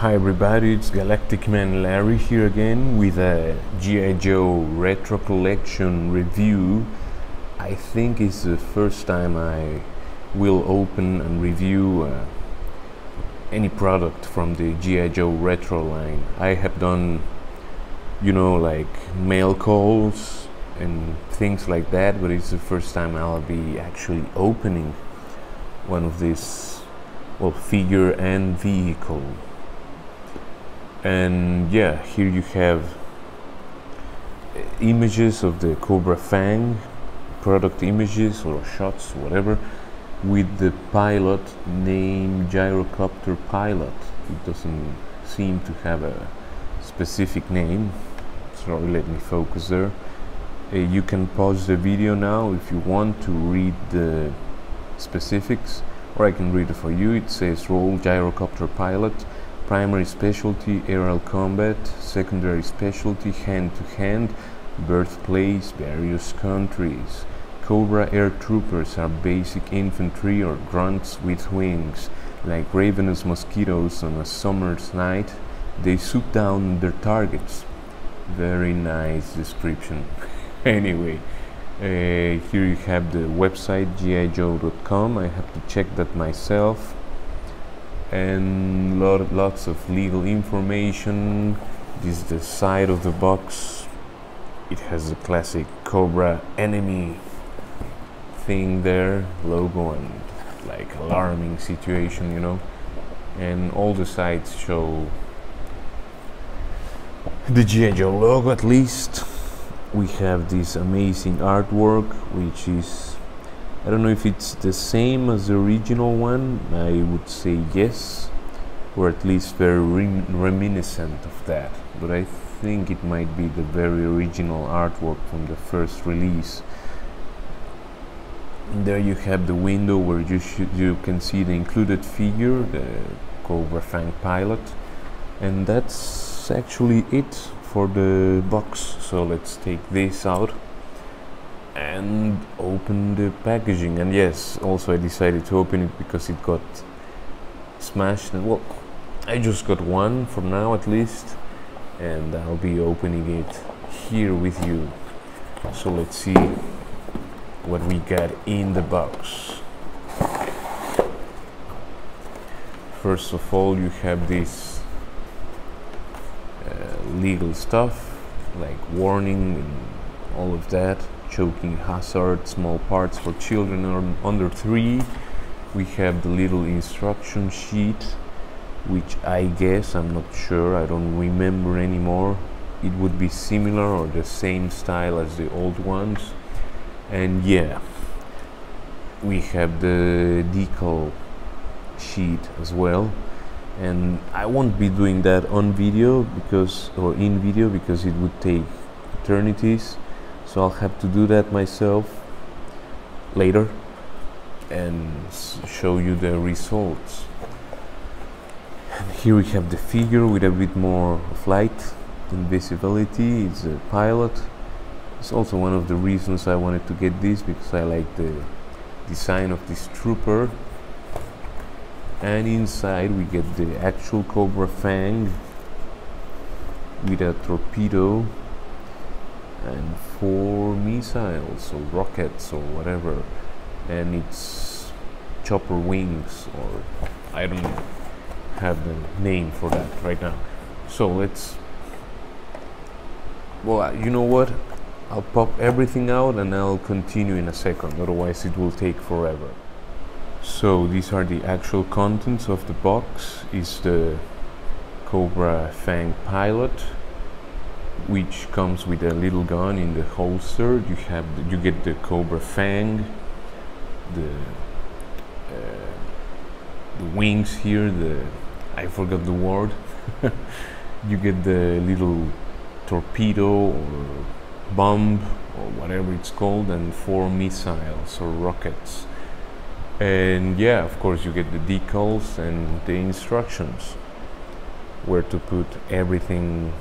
Hi everybody, it's Galactic Man Larry here again with a G.I. Joe Retro Collection review. I think it's the first time I will open and review uh, any product from the G.I. Joe Retro line. I have done, you know, like mail calls and things like that, but it's the first time I'll be actually opening one of these, well, figure and vehicle and yeah here you have images of the Cobra Fang product images or shots whatever with the pilot name gyrocopter pilot. It doesn't seem to have a specific name. Sorry let me focus there. Uh, you can pause the video now if you want to read the specifics or I can read it for you. It says role gyrocopter pilot primary specialty aerial combat, secondary specialty hand-to-hand, birthplace various countries. Cobra air troopers are basic infantry or grunts with wings. Like ravenous mosquitoes on a summer's night, they swoop down their targets. Very nice description. anyway, uh, here you have the website gijoe.com. I have to check that myself and lot, lots of legal information. This is the side of the box. It has the classic cobra enemy thing there logo and like alarming situation you know? And all the sides show the G.I. Joe logo at least. We have this amazing artwork which is I don't know if it's the same as the original one. I would say yes, or at least very reminiscent of that. But I think it might be the very original artwork from the first release. And there you have the window where you you can see the included figure, the Cobra Fang pilot, and that's actually it for the box. So let's take this out and open the packaging. And yes also I decided to open it because it got smashed. And well I just got one for now at least and I'll be opening it here with you. So let's see what we got in the box. First of all you have this uh, legal stuff like warning and all of that choking hazard, small parts for children under 3. We have the little instruction sheet, which I guess, I'm not sure, I don't remember anymore. It would be similar or the same style as the old ones. And yeah, we have the decal sheet as well and I won't be doing that on video because or in video because it would take eternities so I'll have to do that myself later and show you the results. And here we have the figure with a bit more flight invisibility it's a pilot. It's also one of the reasons I wanted to get this because I like the design of this trooper. And inside we get the actual Cobra Fang with a torpedo and four missiles or rockets or whatever and it's chopper wings or I don't have the name for that right now. So let's well uh, you know what? I'll pop everything out and I'll continue in a second otherwise it will take forever. So these are the actual contents of the box. Is the Cobra Fang pilot which comes with a little gun in the holster. You have the, you get the Cobra Fang, the uh, the wings here. The I forgot the word. you get the little torpedo or bomb or whatever it's called, and four missiles or rockets. And yeah, of course, you get the decals and the instructions where to put everything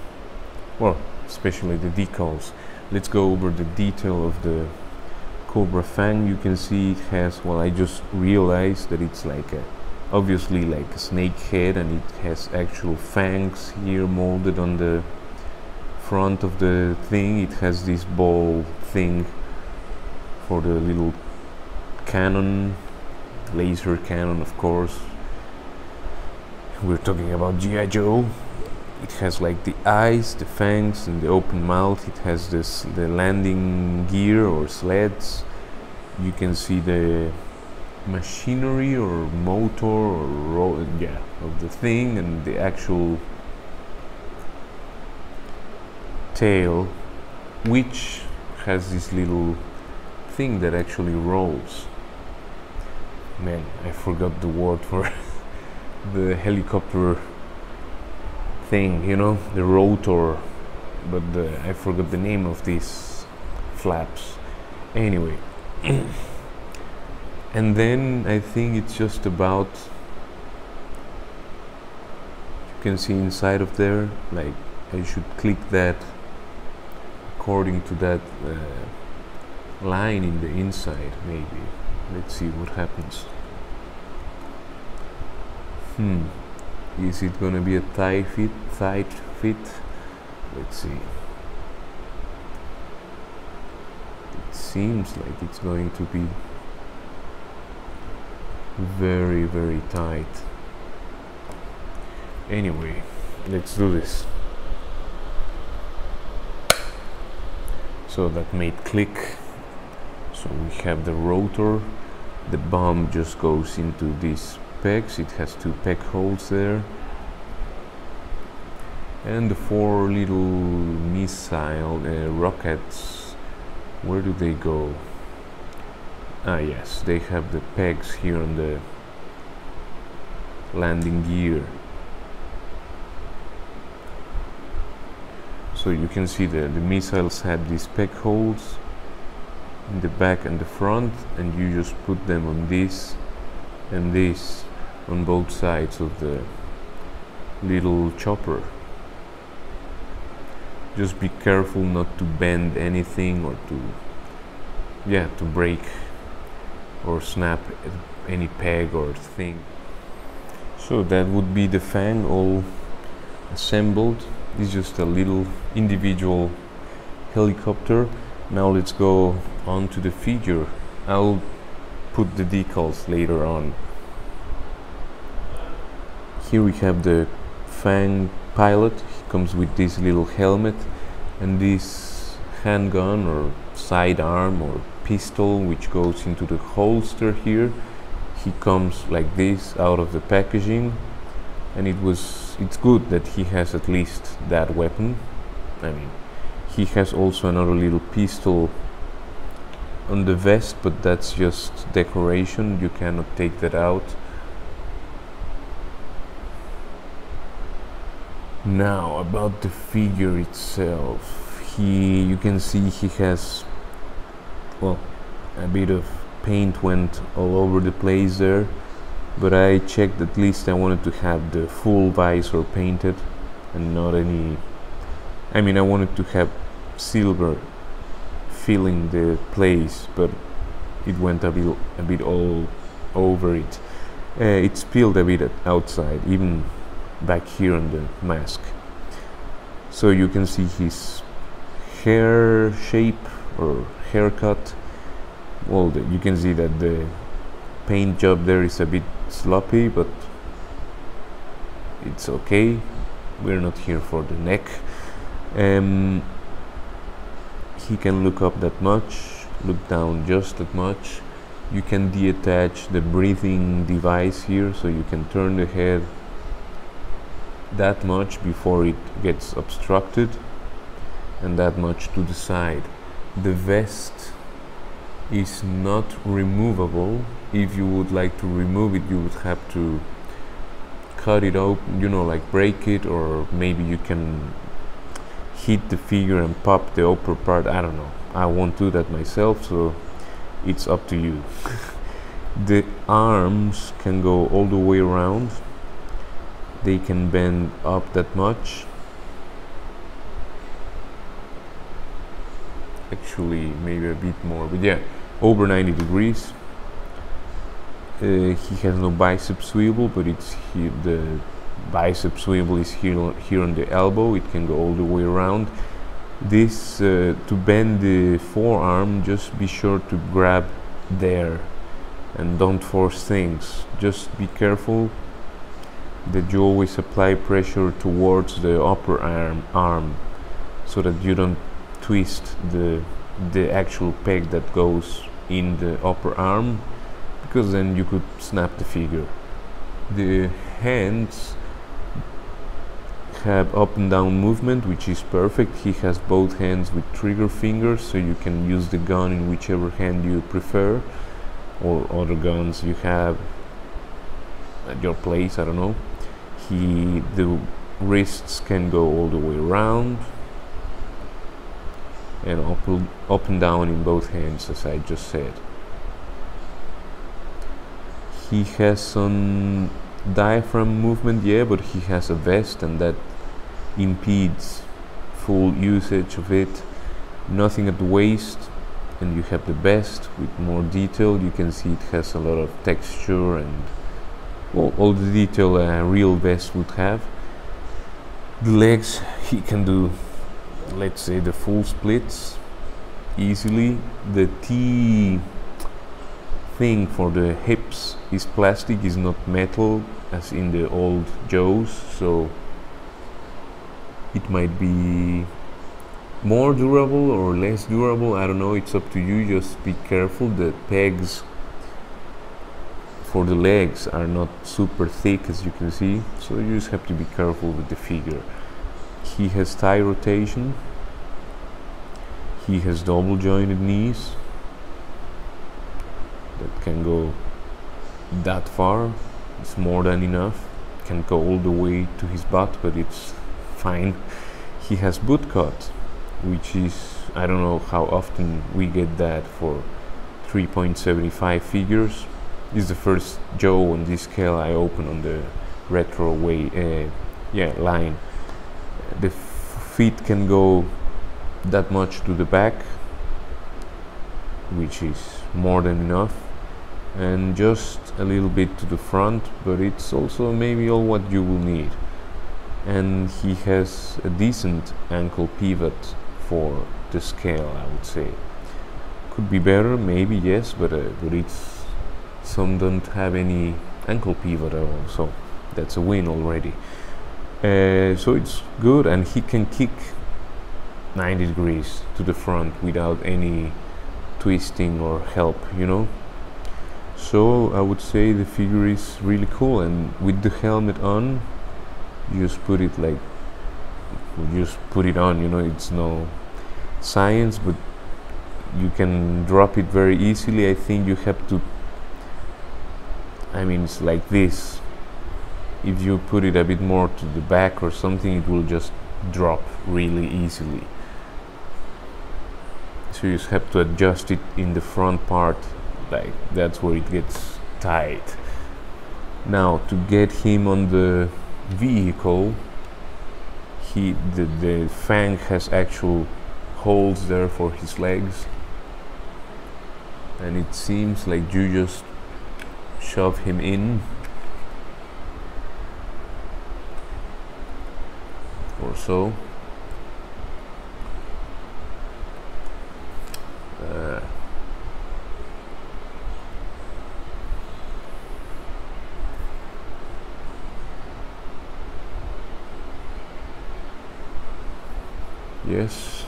well especially the decals. Let's go over the detail of the Cobra Fang you can see it has well I just realized that it's like a, obviously like a snake head and it has actual fangs here molded on the front of the thing. It has this ball thing for the little cannon laser cannon of course. We're talking about G.I. Joe it has like the eyes the fangs and the open mouth. It has this the landing gear or sleds. You can see the machinery or motor or yeah of the thing and the actual tail which has this little thing that actually rolls. Man I forgot the word for the helicopter thing you know the rotor but the, I forgot the name of these flaps. Anyway and then I think it's just about you can see inside of there like I should click that according to that uh, line in the inside maybe. Let's see what happens. Hmm is it gonna be a tight fit tight fit? Let's see. It seems like it's going to be very very tight. Anyway let's do this. So that made click. So we have the rotor. The bomb just goes into these pegs it has two peg holes there. And the four little missile uh, rockets. Where do they go? Ah yes, they have the pegs here on the landing gear. So you can see that the missiles have these peg holes in the back and the front and you just put them on this and this on both sides of the little chopper. Just be careful not to bend anything or to yeah to break or snap any peg or thing. So that would be the Fang all assembled. it's just a little individual helicopter. Now let's go on to the figure. I'll put the decals later on. Here we have the Fang pilot. He comes with this little helmet and this handgun or sidearm or pistol which goes into the holster here. He comes like this out of the packaging and it was it's good that he has at least that weapon. I mean he has also another little pistol on the vest but that's just decoration. You cannot take that out now about the figure itself. He you can see he has well a bit of paint went all over the place there but I checked at least I wanted to have the full visor painted and not any I mean I wanted to have silver filling the place but it went a bit a bit all over it. Uh, it spilled a bit outside even back here on the mask. So you can see his hair shape or haircut. Well the, you can see that the paint job there is a bit sloppy but it's okay. We're not here for the neck. Um, he can look up that much look down just that much. You can detach the breathing device here so you can turn the head that much before it gets obstructed and that much to the side. The vest is not removable. If you would like to remove it you would have to cut it open you know like break it or maybe you can hit the figure and pop the upper part. I don't know. I won't do that myself so it's up to you. The arms can go all the way around they can bend up that much actually maybe a bit more but yeah over 90 degrees Uh, he has no bicep swivel, but it's here. The bicep swivel is here here on the elbow. It can go all the way around. This uh, to bend the forearm. Just be sure to grab there, and don't force things. Just be careful that you always apply pressure towards the upper arm arm, so that you don't twist the the actual peg that goes in the upper arm because then you could snap the figure. The hands have up and down movement which is perfect. He has both hands with trigger fingers so you can use the gun in whichever hand you prefer or other guns you have at your place, I don't know. He the wrists can go all the way around and up, up and down in both hands as I just said. He has some diaphragm movement yeah but he has a vest and that impedes full usage of it. Nothing at the waist and you have the vest with more detail. You can see it has a lot of texture and well, all the detail a real vest would have. The legs he can do let's say the full splits easily. The T thing for the hips is plastic is not metal as in the old Joes so it might be more durable or less durable I don't know it's up to you just be careful. The pegs for the legs are not super thick as you can see so you just have to be careful with the figure. He has thigh rotation. He has double jointed knees. That can go that far. It's more than enough. Can go all the way to his butt but it's fine. He has boot cut which is I don't know how often we get that for 3.75 figures this is the first Joe on this scale I open on the retro way uh, yeah line. The feet can go that much to the back which is more than enough and just a little bit to the front but it's also maybe all what you will need. And he has a decent ankle pivot for the scale I would say. Could be better maybe yes but uh, but it's some don't have any ankle pivot at all so that's a win already. Uh, so it's good and he can kick 90 degrees to the front without any twisting or help you know? So I would say the figure is really cool and with the helmet on you just put it like you just put it on you know it's no science but you can drop it very easily. I think you have to I mean it's like this. If you put it a bit more to the back or something it will just drop really easily. So you just have to adjust it in the front part like that's where it gets tight. Now to get him on the vehicle he the, the fang has actual holes there for his legs. And it seems like you just shove him in. Or so. Uh, yes.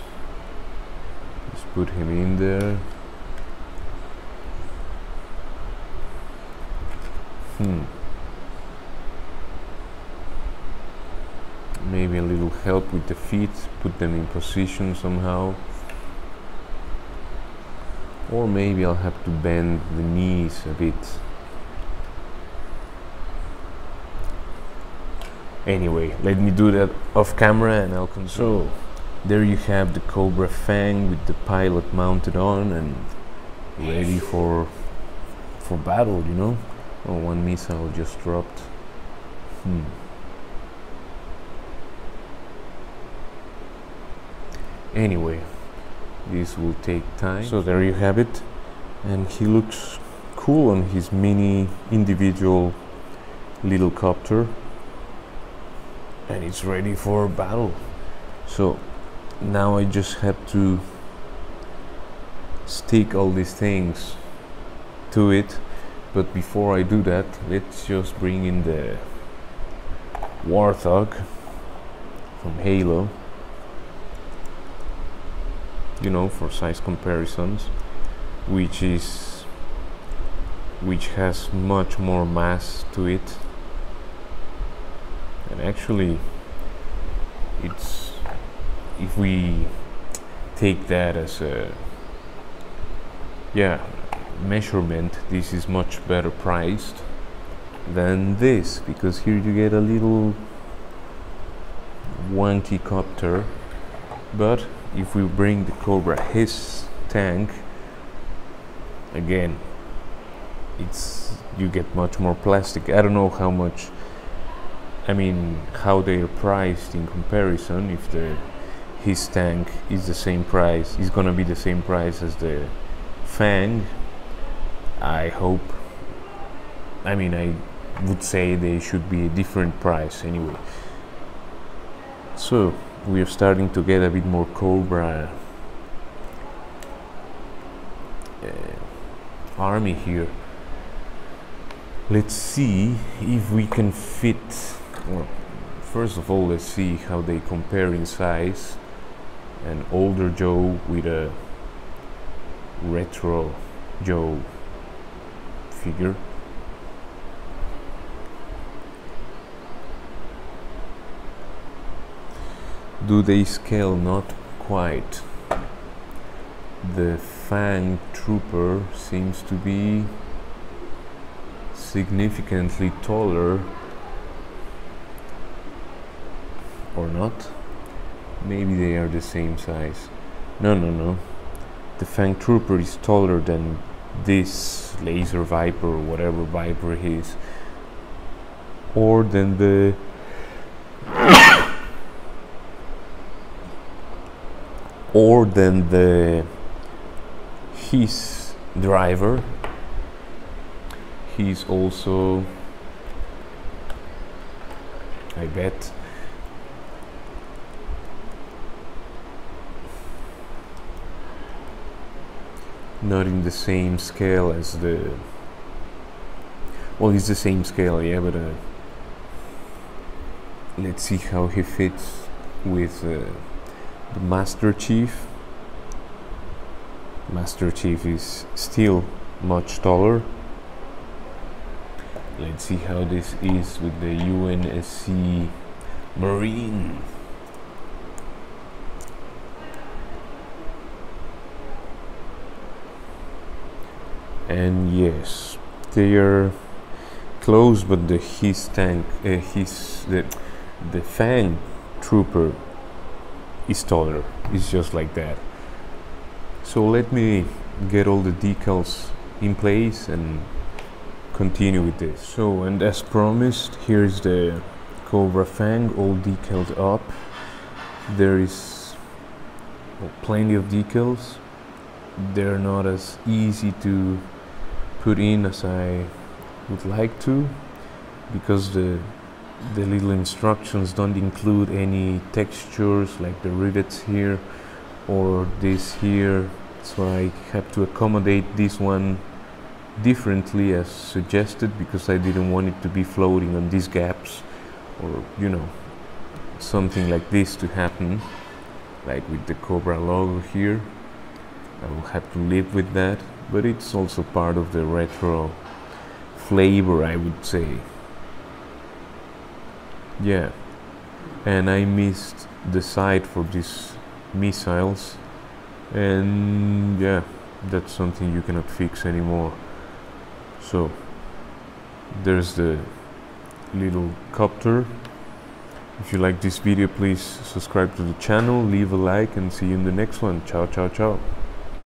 Let's put him in there hmm. Maybe a little help with the feet put them in position somehow. Or maybe I'll have to bend the knees a bit. Anyway let me do that off camera and I'll control there you have the Cobra Fang with the pilot mounted on and ready for for battle, you know? Oh, one missile just dropped. Hmm. Anyway, this will take time. So there you have it. And he looks cool on his mini individual little copter and it's ready for battle so now I just have to stick all these things to it but before I do that let's just bring in the Warthog from Halo. You know for size comparisons which is which has much more mass to it. And actually it's if we take that as a yeah measurement this is much better priced than this because here you get a little wonky copter. But if we bring the Cobra HISS tank again it's you get much more plastic. I don't know how much I mean how they're priced in comparison if the HISS tank is the same price is gonna be the same price as the Fang I hope I mean I would say they should be a different price anyway. So we are starting to get a bit more Cobra uh, army here. Let's see if we can fit well first of all let's see how they compare in size. An older Joe with a retro Joe figure. Do they scale not quite? The Fang Trooper seems to be significantly taller. Or not? Maybe they are the same size. No no no. The Fang Trooper is taller than this laser viper whatever viper he is or than the or than the HISS driver. He's also I bet not in the same scale as the well he's the same scale yeah but uh, let's see how he fits with uh, the Master Chief. Master Chief is still much taller. Let's see how this is with the UNSC Marine and yes they are close but the HISS tank uh, his the the fang trooper is taller. It's just like that. So let me get all the decals in place and continue with this. So and as promised here's the Cobra Fang all decaled up. There is plenty of decals. They're not as easy to put in as I would like to because the the little instructions don't include any textures like the rivets here or this here. So I have to accommodate this one differently as suggested because I didn't want it to be floating on these gaps or you know something like this to happen like with the Cobra logo here I will have to live with that but it's also part of the retro flavor I would say. Yeah. And I missed the sight for these missiles and yeah that's something you cannot fix anymore. So there's the little copter. If you like this video please subscribe to the channel leave a like and see you in the next one. Ciao ciao ciao